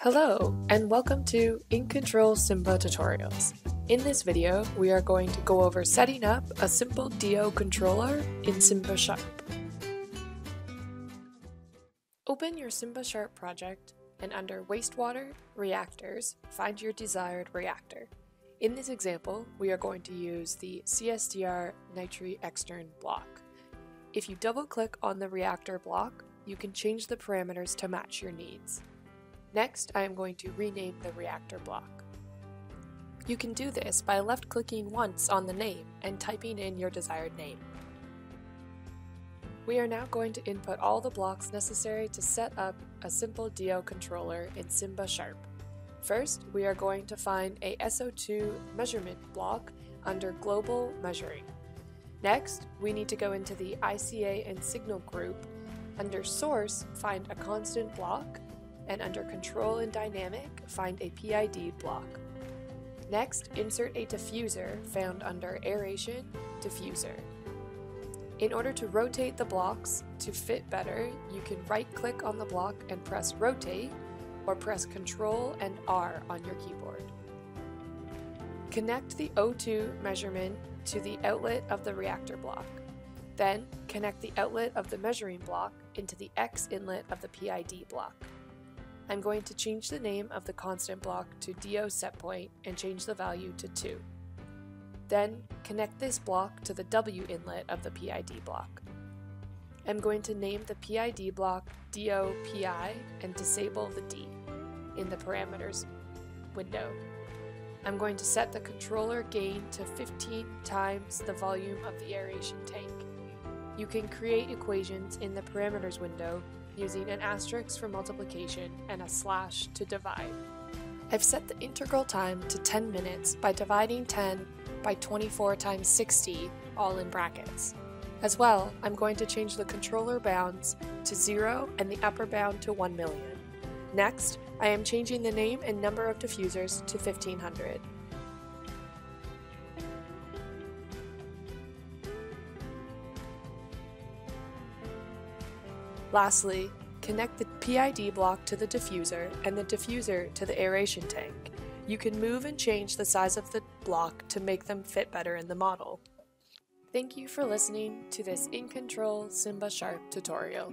Hello, and welcome to In Control Simba tutorials. In this video, we are going to go over setting up a simple DO controller in Simba Sharp. Open your Simba Sharp project, and under Wastewater, Reactors, find your desired reactor. In this example, we are going to use the CSTR Nitri Extern block. If you double-click on the reactor block, you can change the parameters to match your needs. Next, I am going to rename the reactor block. You can do this by left-clicking once on the name and typing in your desired name. We are now going to input all the blocks necessary to set up a simple DO controller in Simba Sharp. First, we are going to find a SO2 measurement block under Global Measuring. Next, we need to go into the ICA and Signal group. Under Source, find a constant block and under Control and Dynamic, find a PID block. Next, insert a diffuser found under Aeration, Diffuser. In order to rotate the blocks to fit better, you can right-click on the block and press Rotate, or press Ctrl and R on your keyboard. Connect the O2 measurement to the outlet of the reactor block. Then, connect the outlet of the measuring block into the X inlet of the PID block. I'm going to change the name of the constant block to DO setpoint and change the value to 2. Then, connect this block to the W inlet of the PID block. I'm going to name the PID block DOPI and disable the D in the parameters window. I'm going to set the controller gain to 15 times the volume of the aeration tank. You can create equations in the parameters window using an asterisk for multiplication and a slash to divide. I've set the integral time to 10 minutes by dividing 10 by 24 times 60, all in brackets. As well, I'm going to change the controller bounds to 0 and the upper bound to 1 million. Next, I am changing the name and number of diffusers to 1500. Lastly, connect the PID block to the diffuser and the diffuser to the aeration tank. You can move and change the size of the block to make them fit better in the model. Thank you for listening to this In Control Simba Sharp tutorial.